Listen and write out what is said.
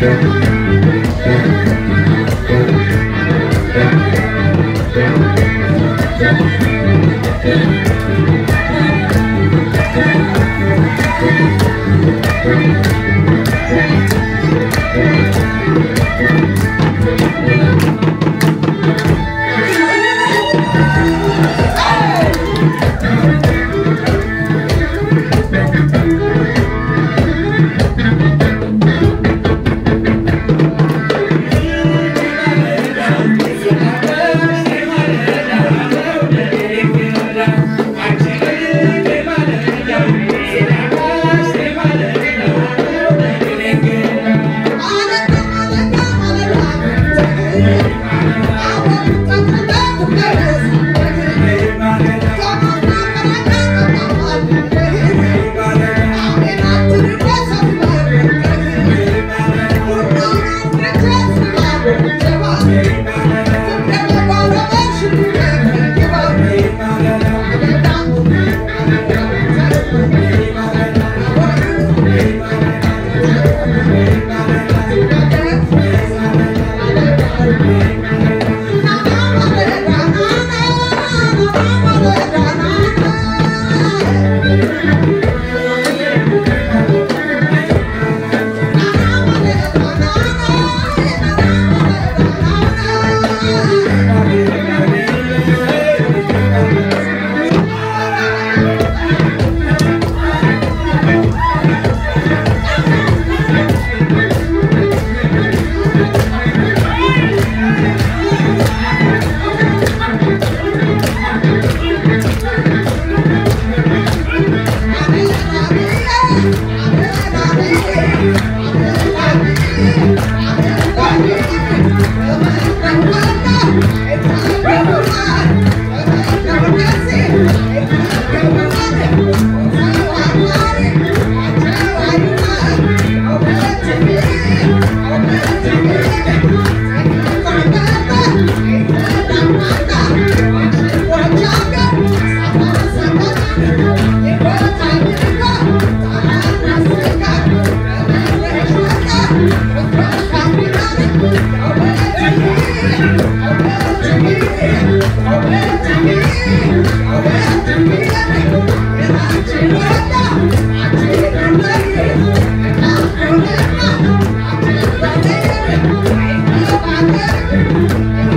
Thank Amen. you.